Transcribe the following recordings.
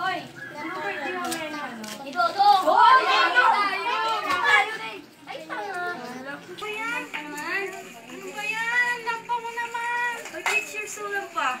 Oy, ano ba yung ano? Ito, ito! Hoy, Tayo! tayo! Tayo na eh! Ay, tanga! Ano ba yan? Ano ba yan? Lampa mo naman! Ay, 8 years old lang pa.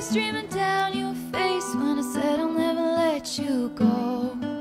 streaming down your face when I said I'll never let you go.